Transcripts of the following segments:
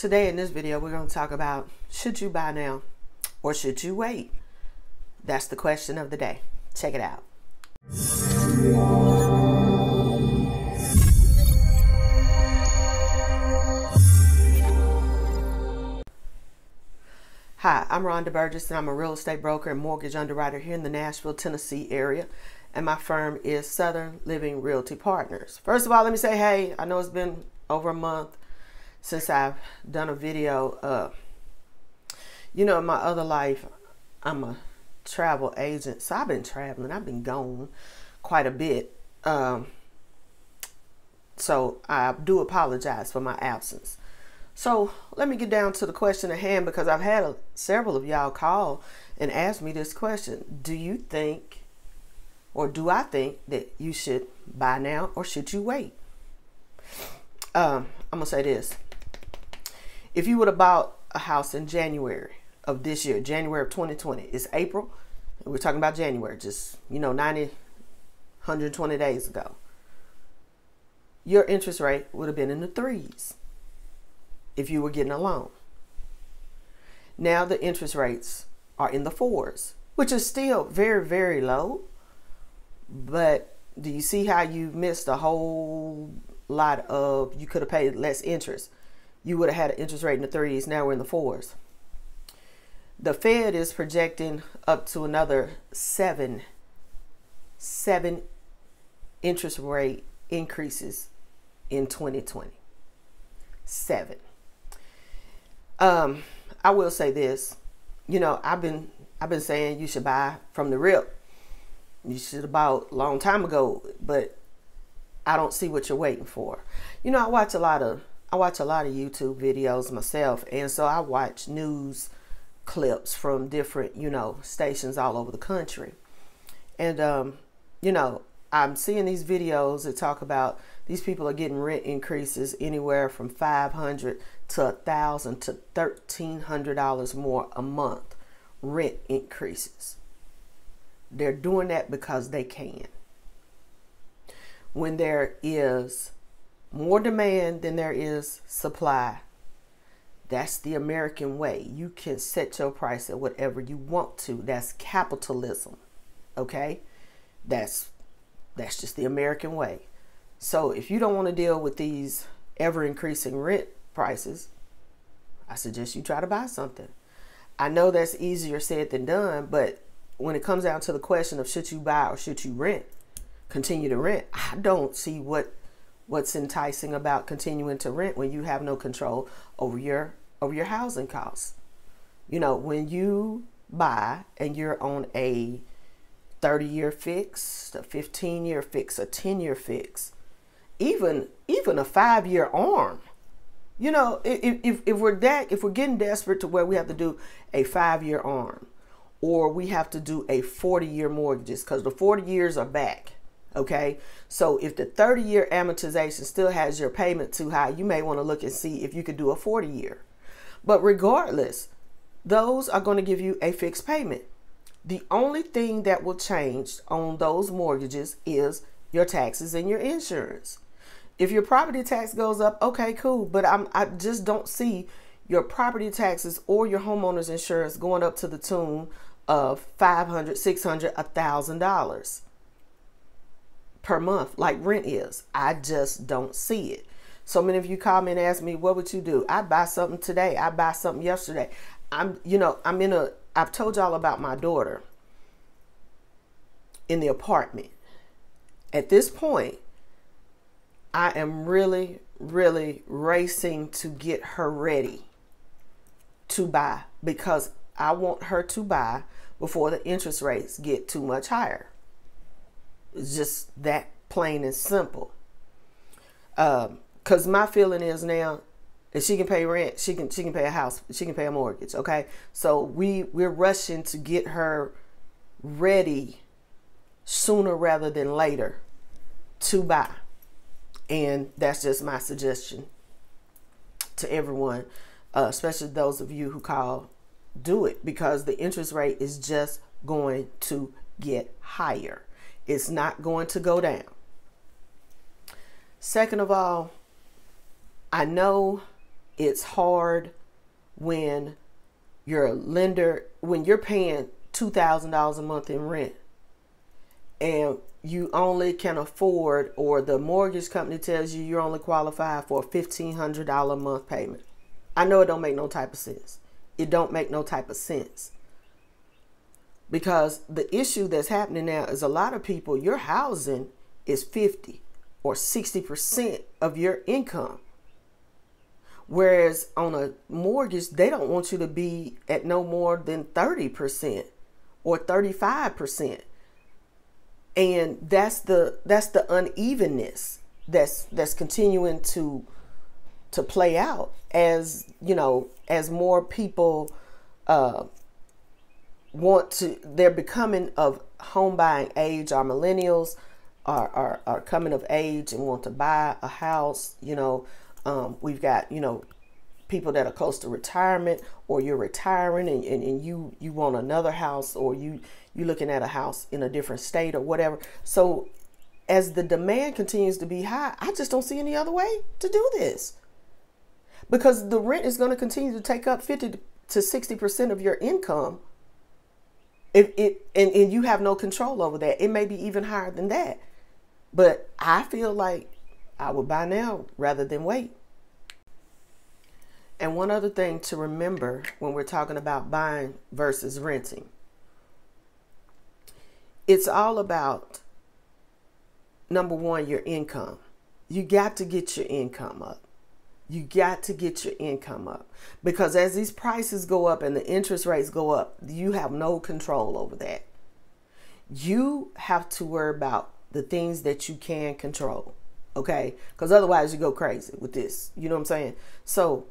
Today in this video, we're going to talk about should you buy now or should you wait? That's the question of the day. Check it out. Hi, I'm Rhonda Burgess and I'm a real estate broker and mortgage underwriter here in the Nashville, Tennessee area. And my firm is Southern Living Realty Partners. First of all, let me say, hey, I know it's been over a month since I've done a video. Uh, you know, in my other life, I'm a travel agent. So I've been traveling. I've been gone quite a bit. Um, so I do apologize for my absence. So let me get down to the question at hand because I've had a, several of y'all call and ask me this question. Do you think, or do I think that you should buy now or should you wait? Um, I'm going to say this. If you would have bought a house in January of this year, January of 2020, it's April, we're talking about January, just, you know, 90, 120 days ago, your interest rate would have been in the threes if you were getting a loan. Now the interest rates are in the fours, which is still very, very low. But do you see how you missed a whole lot of, you could have paid less interest. You would have had an interest rate in the threes. Now we're in the fours. The Fed is projecting up to another seven, seven interest rate increases in 2020. Seven. Um, I will say this. You know, I've been I've been saying you should buy from the rip. You should have bought a long time ago, but I don't see what you're waiting for. You know, I watch a lot of I watch a lot of YouTube videos myself, and so I watch news clips from different, you know, stations all over the country. And um, you know, I'm seeing these videos that talk about these people are getting rent increases anywhere from 500 to a thousand to thirteen hundred dollars more a month rent increases. They're doing that because they can. When there is more demand than there is supply, that's the American way. You can set your price at whatever you want to. That's capitalism. Okay? That's that's just the American way. So if you don't want to deal with these ever increasing rent prices, I suggest you try to buy something. I know that's easier said than done, but when it comes down to the question of should you buy or should you rent, continue to rent, I don't see what what's enticing about continuing to rent when you have no control over your over your housing costs. You know, when you buy and you're on a 30 year fix, a 15 year fix, a 10 year fix, even even a five year arm. You know, if, if, if we're that if we're getting desperate to where we have to do a five year arm or we have to do a 40 year mortgages because the 40 years are back. Okay. So if the 30 year amortization still has your payment too high, you may want to look and see if you could do a 40 year. But regardless, those are going to give you a fixed payment. The only thing that will change on those mortgages is your taxes and your insurance. If your property tax goes up, okay, cool. But I'm I just don't see your property taxes or your homeowner's insurance going up to the tune of 500 600 $1,000 per month like rent is. I just don't see it. So many of you call me and ask me, what would you do? I buy something today. I buy something yesterday. I'm, you know, I'm in a, I've told y'all about my daughter in the apartment. At this point, I am really, really racing to get her ready to buy because I want her to buy before the interest rates get too much higher. It's just that plain and simple. Because um, my feeling is now, if she can pay rent, she can she can pay a house, she can pay a mortgage. Okay, so we we're rushing to get her ready sooner rather than later to buy. And that's just my suggestion to everyone, uh, especially those of you who call, do it because the interest rate is just going to get higher. It's not going to go down. Second of all, I know it's hard when your lender when you're paying $2,000 a month in rent and you only can afford or the mortgage company tells you you're only qualified for a $1500 a month payment. I know it don't make no type of sense. It don't make no type of sense. Because the issue that's happening now is a lot of people your housing is 50 or 60% of your income. Whereas on a mortgage, they don't want you to be at no more than 30% or 35%. And that's the that's the unevenness that's that's continuing to to play out as, you know, as more people uh want to they're becoming of home buying age. Our millennials are, are, are coming of age and want to buy a house you know. Um, we've got you know people that are close to retirement or you're retiring and, and, and you you want another house or you you're looking at a house in a different state or whatever. So as the demand continues to be high i just don't see any other way to do this. Because the rent is going to continue to take up 50 to 60% of your income if it and, and you have no control over that. It may be even higher than that. But i feel like i would buy now rather than wait. And one other thing to remember when we're talking about buying versus renting. It's all about number one your income. You got to get your income up you got to get your income up because as these prices go up and the interest rates go up, you have no control over that. You have to worry about the things that you can control, okay? Because otherwise, you go crazy with this. You know what I'm saying? So,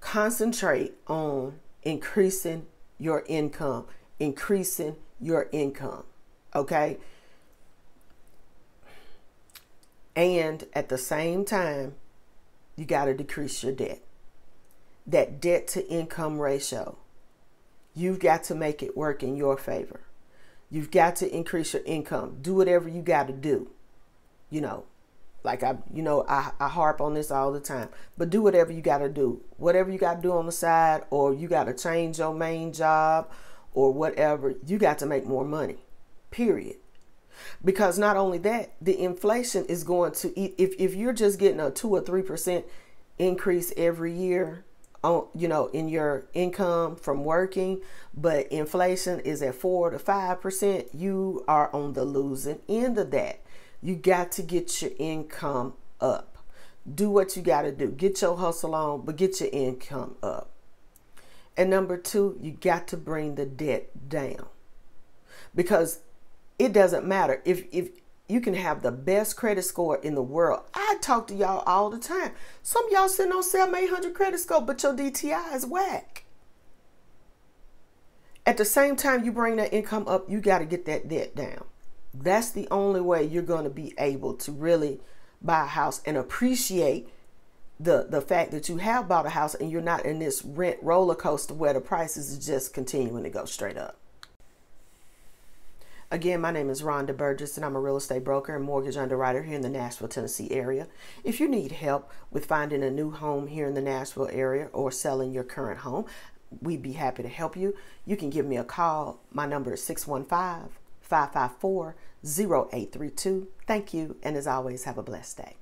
concentrate on increasing your income, increasing your income, okay? And at the same time, you got to decrease your debt. That debt to income ratio, you've got to make it work in your favor. You've got to increase your income. Do whatever you got to do. You know, like I, you know, I, I harp on this all the time, but do whatever you got to do. Whatever you got to do on the side, or you got to change your main job, or whatever, you got to make more money, period. Because not only that, the inflation is going to. If, if you're just getting a two or three percent increase every year on you know in your income from working, but inflation is at four to five percent, you are on the losing end of that. You got to get your income up. Do what you got to do. Get your hustle on, but get your income up. And number two, you got to bring the debt down. Because it doesn't matter if if you can have the best credit score in the world. I talk to y'all all the time. Some y'all sitting on 700 credit score, but your DTI is whack. At the same time you bring that income up, you got to get that debt down. That's the only way you're going to be able to really buy a house and appreciate the the fact that you have bought a house and you're not in this rent roller coaster where the prices are just continuing to go straight up. Again, my name is Rhonda Burgess, and I'm a real estate broker and mortgage underwriter here in the Nashville, Tennessee area. If you need help with finding a new home here in the Nashville area or selling your current home, we'd be happy to help you. You can give me a call. My number is 615 554 0832. Thank you, and as always, have a blessed day.